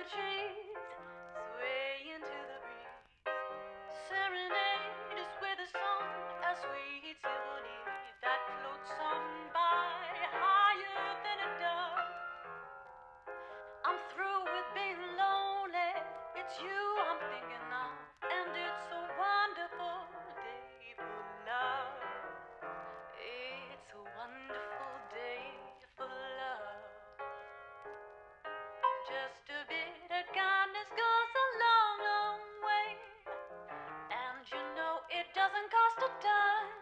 the tree. Cost a dime.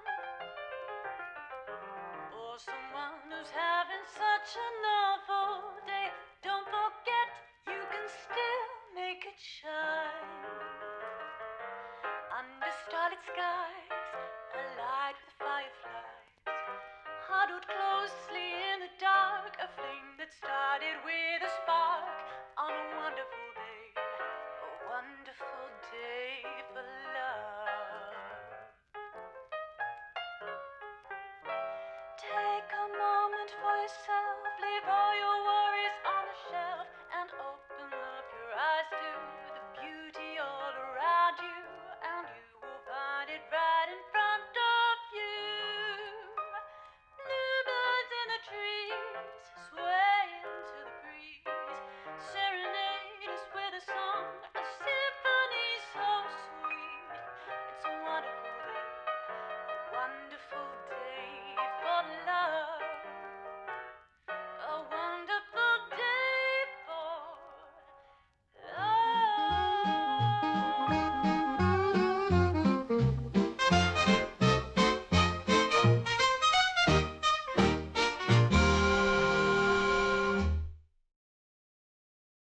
For someone who's having such an awful day, don't forget you can still make it shine. Under starlit skies, alight with fireflies, huddled closely in the dark, a flame that started with a spark.